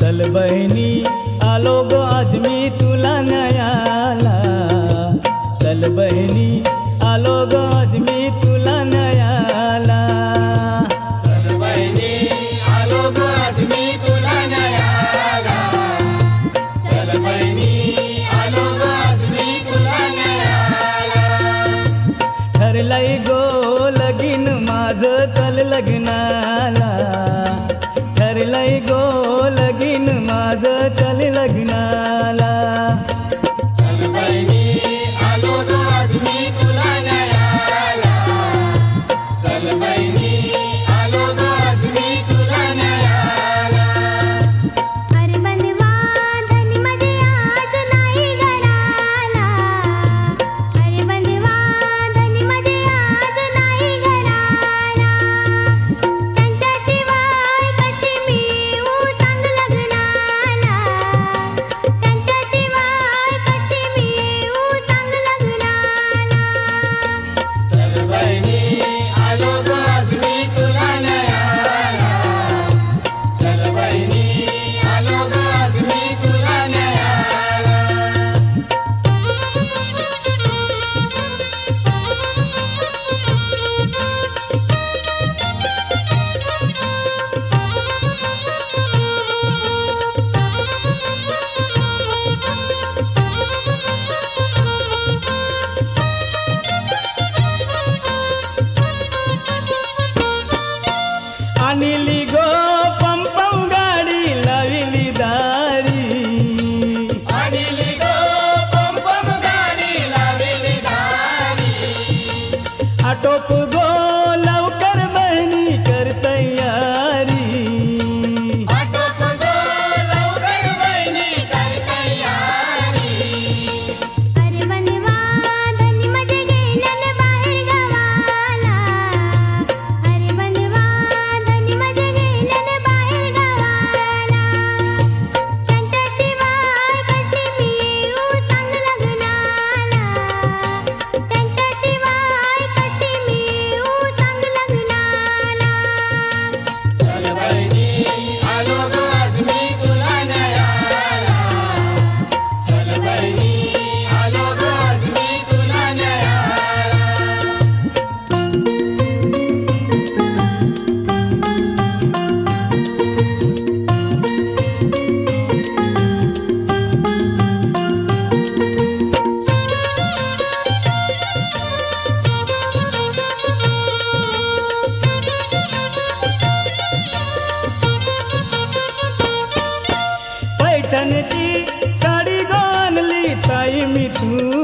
চলবনি আলো पंपम गाडी लाविली दारी आटोप गो Ooh.